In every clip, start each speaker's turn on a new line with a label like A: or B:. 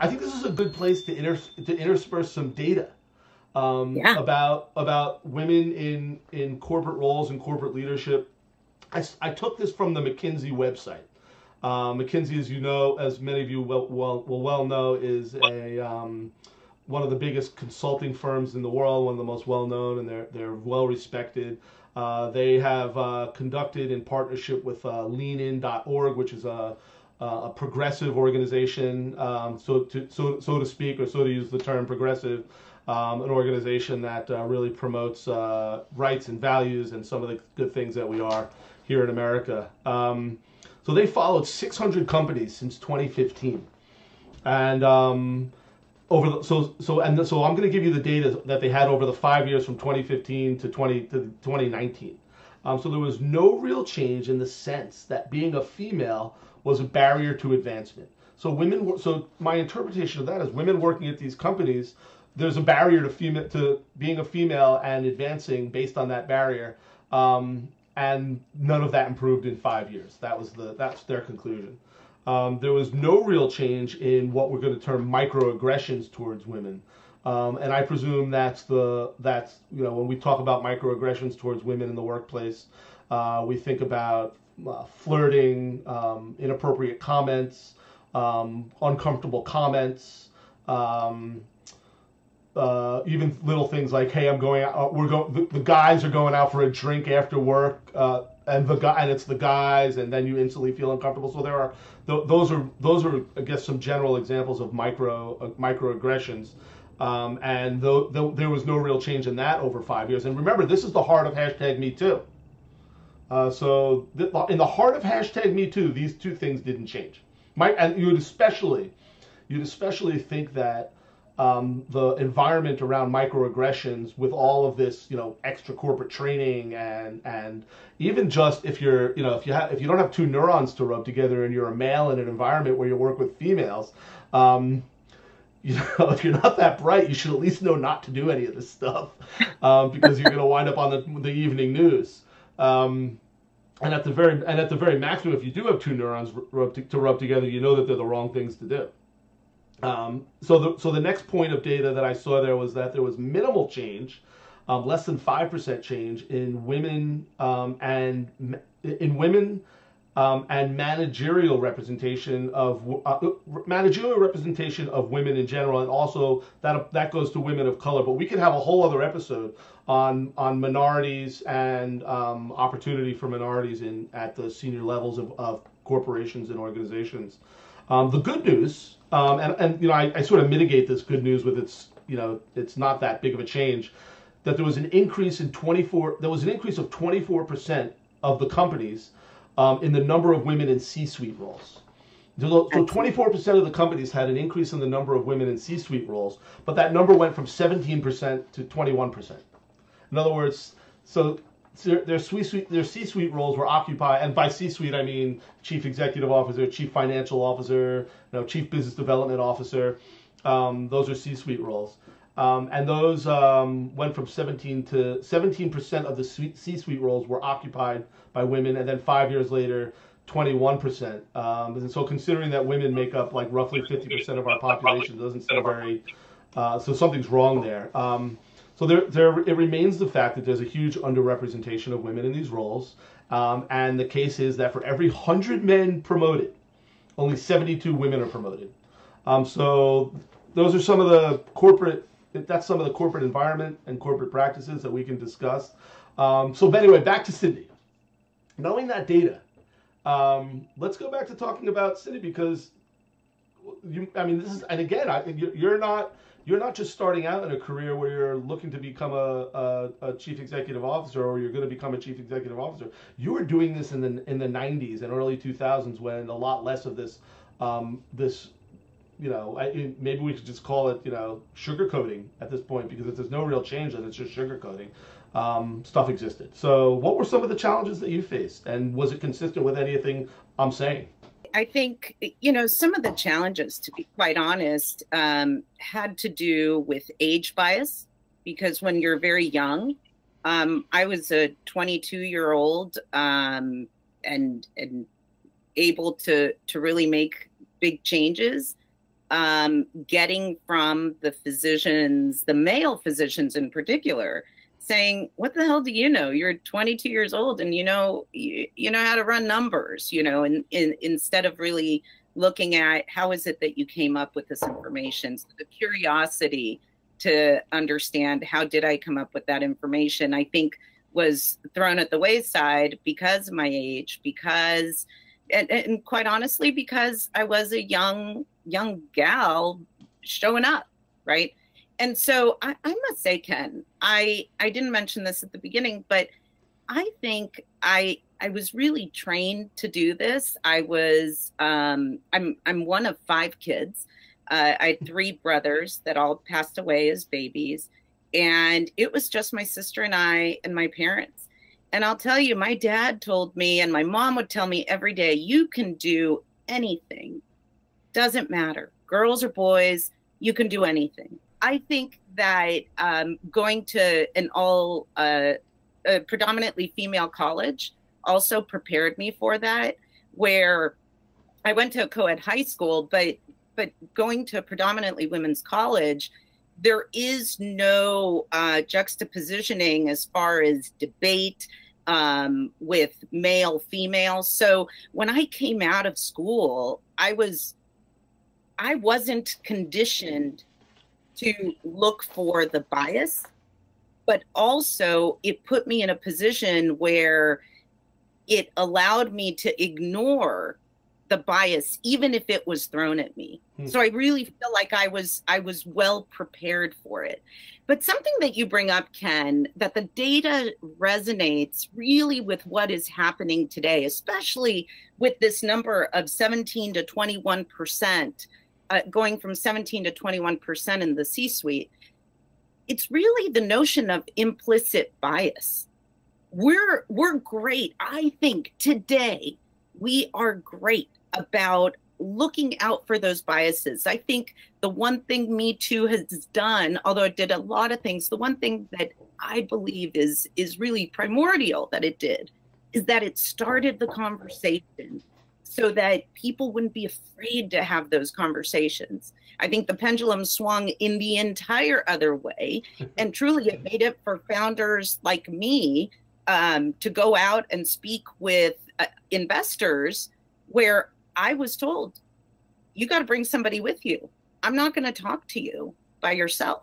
A: I think this is a good place to inter to intersperse some data um,
B: Yeah.
A: about about women in in corporate roles and corporate leadership. I took this from the McKinsey website. Uh, McKinsey, as you know, as many of you well well, will well know, is a um, one of the biggest consulting firms in the world, one of the most well known, and they're they're well respected. Uh, they have uh, conducted in partnership with uh, LeanIn.org, which is a a progressive organization, um, so to so so to speak, or so to use the term progressive, um, an organization that uh, really promotes uh, rights and values and some of the good things that we are here in America. Um, so they followed 600 companies since 2015, and um, over the, so so and so I'm going to give you the data that they had over the five years from 2015 to 20 to 2019. Um, so there was no real change in the sense that being a female was a barrier to advancement. So women, so my interpretation of that is women working at these companies, there's a barrier to female to being a female and advancing based on that barrier. Um, and none of that improved in five years. That was the that's their conclusion. Um, there was no real change in what we're going to term microaggressions towards women. Um, and I presume that's the that's you know when we talk about microaggressions towards women in the workplace, uh, we think about uh, flirting, um, inappropriate comments, um, uncomfortable comments, um, uh, even little things like, "Hey, I'm going out. We're going. The, the guys are going out for a drink after work, uh, and the guy and it's the guys, and then you instantly feel uncomfortable." So there are th- those are those are I guess some general examples of micro uh, microaggressions. Um, and there was no real change in that over five years. And remember, this is the heart of hashtag Me Too. Uh, so th- in the heart of hashtag Me Too, these two things didn't change. My, and you'd especially, you'd especially think that um, the environment around microaggressions, with all of this, you know, extra corporate training and and even just if you're, you know, if you have if you don't have two neurons to rub together and you're a male in an environment where you work with females. Um, you know, if you're not that bright, you should at least know not to do any of this stuff um, because you're going to wind up on the, the evening news. Um, and at the very and at the very maximum, if you do have two neurons rub to, to rub together, you know that they're the wrong things to do. Um, so the so the next point of data that I saw there was that there was minimal change, um, less than five percent change in women um, and in women um, and managerial representation of uh, managerial representation of women in general, and also that that goes to women of color. But we could have a whole other episode on on minorities and um, opportunity for minorities in at the senior levels of, of corporations and organizations. Um, the good news, um, and and you know, I, I sort of mitigate this good news with its you know it's not that big of a change, that there was an increase in 24. There was an increase of 24 percent of the companies um, in the number of women in C-suite roles. So so 24% of the companies had an increase in the number of women in C-suite roles, but that number went from 17% to 21%. In other words, so their their C-suite their C-suite roles were occupied, and by C-suite I mean chief executive officer, chief financial officer, you know, chief business development officer. Um, those are C-suite roles, um, and those um, went from 17 to 17% of the C-suite roles were occupied by women, and then five years later. 21%. Um, and so, considering that women make up like roughly 50% of our population, doesn't seem very. Uh, so something's wrong there. Um, so there, there, it remains the fact that there's a huge underrepresentation of women in these roles, um, and the case is that for every hundred men promoted, only 72 women are promoted. Um, so those are some of the corporate. That's some of the corporate environment and corporate practices that we can discuss. Um, so anyway, back to Cindy. Knowing that data, um, let's go back to talking about Cindy because you. I mean, this is and again, I you're not you're not just starting out in a career where you're looking to become a, a, a chief executive officer or you're going to become a chief executive officer. You were doing this in the in the 90s and early 2000s when a lot less of this um, this you know I, maybe we could just call it you know sugarcoating at this point because if there's no real change then it's just sugarcoating. Um, stuff existed. So, what were some of the challenges that you faced, and was it consistent with anything I'm saying?
B: I think, you know, some of the challenges, to be quite honest, um, had to do with age bias because when you're very young, um, I was a 22 year old um, and and able to to really make big changes. Um, getting from the physicians, the male physicians in particular, saying, "What the hell do you know? You're 22 years old and you know you, you know how to run numbers, you know." And, and instead of really looking at how is it that you came up with this information, so the curiosity to understand how did I come up with that information, I think was thrown at the wayside because of my age, because and, and quite honestly, because I was a young young gal showing up, right? And so I, I must say, Ken, I I didn't mention this at the beginning, but I think I I was really trained to do this. I was um, I'm I'm one of five kids. Uh, I had three brothers that all passed away as babies, and it was just my sister and I and my parents. And I'll tell you, my dad told me, and my mom would tell me every day, you can do anything. Doesn't matter. Girls or boys, you can do anything. I think that um, going to an all uh, predominantly female college also prepared me for that, where I went to a co-ed high school, but but going to a predominantly women's college, there is no uh, juxtapositioning as far as debate um, with male female. So when I came out of school, I was I wasn't conditioned to look for the bias, but also it put me in a position where it allowed me to ignore the bias even if it was thrown at me hmm. so i really feel like i was i was well prepared for it but something that you bring up ken that the data resonates really with what is happening today especially with this number of 17 to 21 percent uh, going from 17 to 21 percent in the c suite it's really the notion of implicit bias we're we're great i think today we are great about looking out for those biases. I think the one thing Me Too has done, although it did a lot of things, the one thing that I believe is is really primordial that it did is that it started the conversation so that people wouldn't be afraid to have those conversations. I think the pendulum swung in the entire other way, and truly it made it for founders like me um, to go out and speak with uh, investors where I was told, you got to bring somebody with you. I'm not going to talk to you by yourself.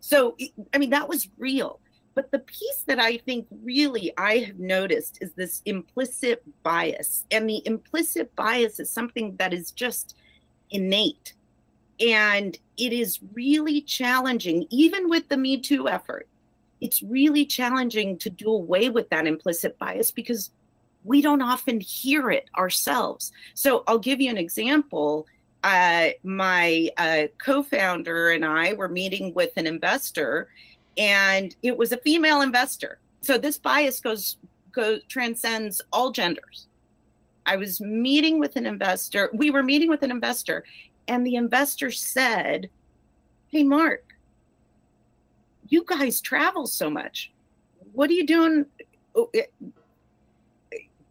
B: So, I mean, that was real. But the piece that I think really I have noticed is this implicit bias. And the implicit bias is something that is just innate. And it is really challenging, even with the Me Too effort. It's really challenging to do away with that implicit bias because we don't often hear it ourselves. So I'll give you an example. Uh, my uh, co-founder and I were meeting with an investor, and it was a female investor. So this bias goes goes transcends all genders. I was meeting with an investor. We were meeting with an investor, and the investor said, "Hey, Mark, you guys travel so much. What are you doing? Oh,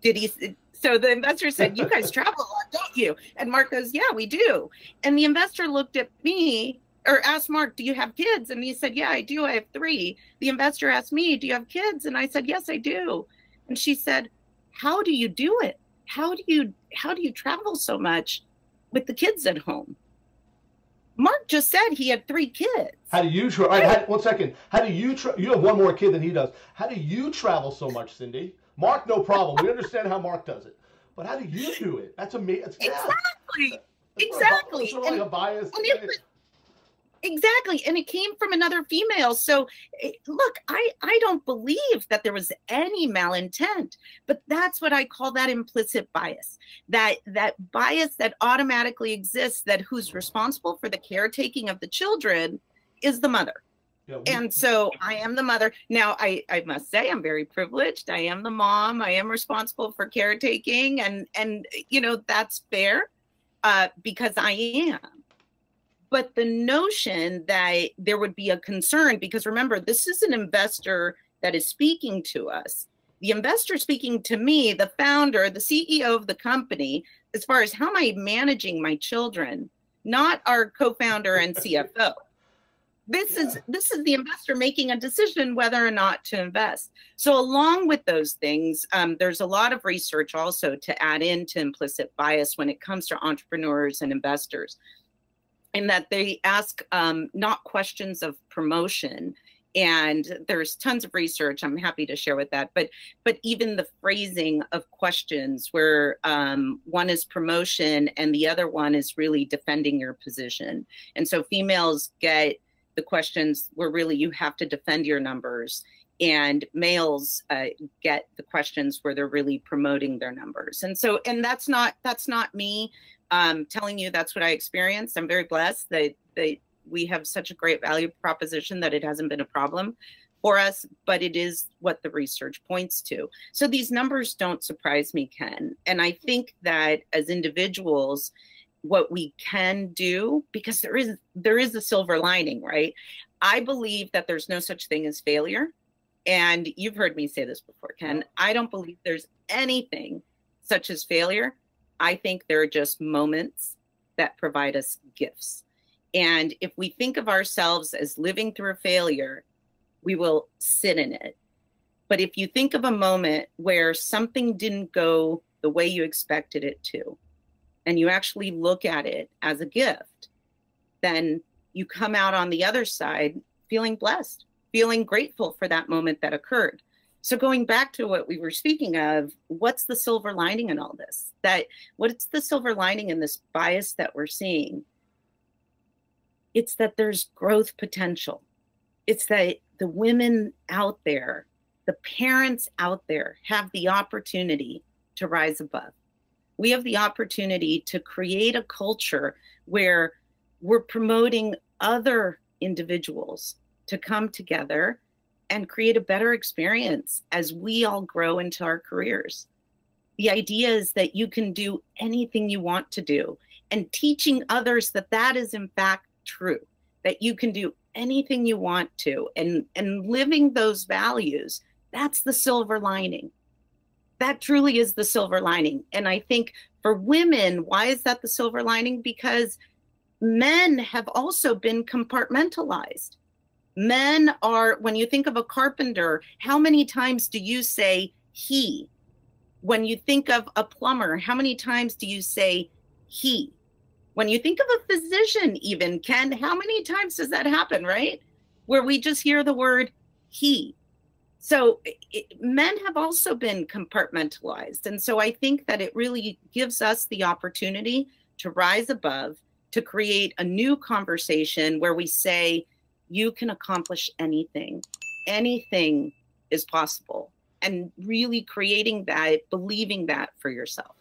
B: did he so the investor said you guys travel a lot don't you and mark goes yeah we do and the investor looked at me or asked mark do you have kids and he said yeah i do i have three the investor asked me do you have kids and i said yes i do and she said how do you do it how do you how do you travel so much with the kids at home mark just said he had three kids
A: how do you tra- right, one second how do you tra- you have one more kid than he does how do you travel so much cindy Mark, no problem. We understand how Mark does it, but how do you do it? That's amazing.
B: Yeah. Exactly. exactly.
A: Sort of like a bias. It,
B: exactly, and it came from another female. So, eh, look, I I don't believe that there was any malintent, but that's what I call that implicit bias. That that bias that automatically exists. That who's responsible for the caretaking of the children is the mother yeah, we, and so I am the mother. Now, I, I must say, I'm very privileged. I am the mom. I am responsible for caretaking, and and you know that's fair, uh, because I am. But the notion that there would be a concern, because remember, this is an investor that is speaking to us. The investor speaking to me, the founder, the CEO of the company, as far as how am I managing my children, not our co-founder and CFO. This yeah. is this is the investor making a decision whether or not to invest. So along with those things, um, there's a lot of research also to add into implicit bias when it comes to entrepreneurs and investors, in that they ask um, not questions of promotion. And there's tons of research i'm happy to share with that but but even the phrasing of questions where um, one is promotion and the other one is really defending your position. And so females get the questions where really you have to defend your numbers and males uh, get the questions where they're really promoting their numbers. And so and that's not that's not me um, telling you that's what i experienced. I'm very blessed that we have such a great value proposition that it hasn't been a problem for us, but it is what the research points to. So these numbers don't surprise me, Ken. And I think that as individuals, what we can do because there is there is a silver lining right? I believe that there's no such thing as failure. And you've heard me say this before ken. I don't believe there's anything such as failure i think there are just moments that provide us gifts and if we think of ourselves as living through a failure, we will sit in it. But if you think of a moment where something didn't go the way you expected it to, and you actually look at it as a gift, then you come out on the other side feeling blessed, feeling grateful for that moment that occurred. So going back to what we were speaking of, what's the silver lining in all this? That what's the silver lining in this bias that we're seeing? It's that there's growth potential. It's that the women out there, the parents out there have the opportunity to rise above. We have the opportunity to create a culture where we're promoting other individuals to come together and create a better experience as we all grow into our careers. The idea is that you can do anything you want to do and teaching others that that is in fact true that you can do anything you want to and and living those values that's the silver lining. That truly is the silver lining and i think for women why is that the silver lining? Because men have also been compartmentalized men are when you think of a carpenter how many times do you say he when you think of a plumber how many times do you say he when you think of a physician, even, Ken, how many times does that happen, right? Where we just hear the word he. So it, men have also been compartmentalized. And so I think that it really gives us the opportunity to rise above, to create a new conversation where we say, you can accomplish anything, anything is possible. And really creating that, believing that for yourself.